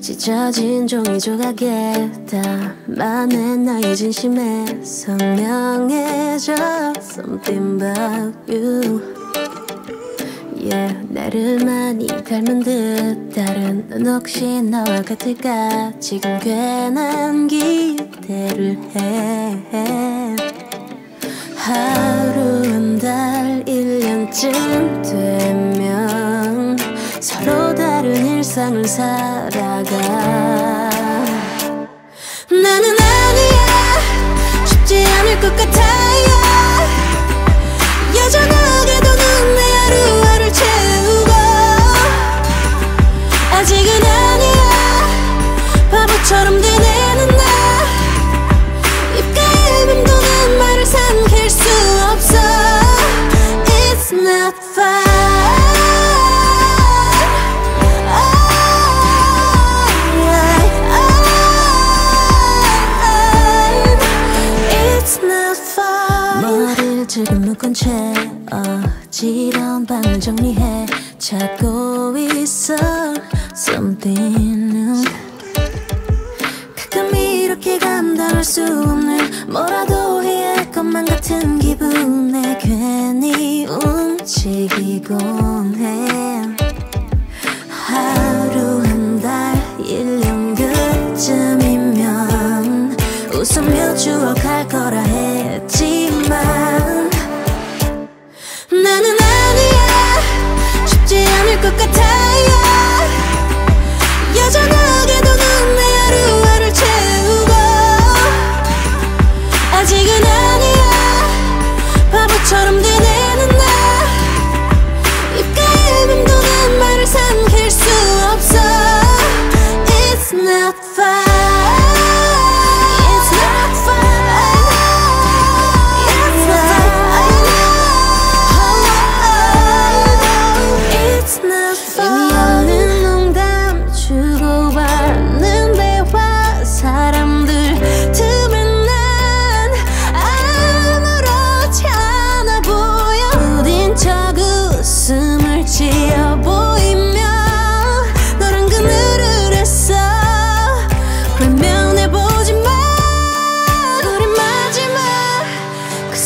찢어진 종이 조각에 담아낸 나의 진심에 선명해져. Something about you. Yeah, 나를 많이 닮은 듯. 다른 넌 혹시 나와 같을까? 지금 괜한 기대를 해. 하루 한 달 1년쯤 되 일상을 살아가. 나는 아니야. 쉽지 않을 것 같아요 머리를 지금 묶은 채 어지러운 밤을 정리해. 찾고 있어. Something new. 가끔 이렇게 감당할 수 없는 뭐라도 해야 할 것만 같은 기분에 괜히 움직이곤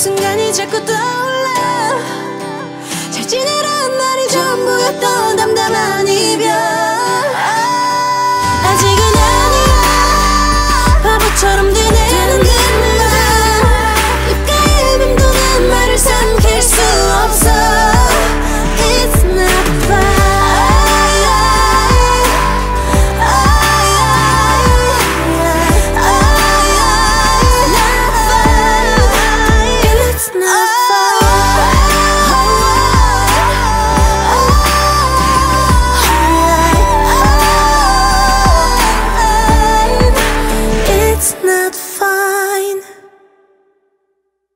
순간이 자꾸 떠올라. 잘 지내라는 말이 전부였던 담담한 이별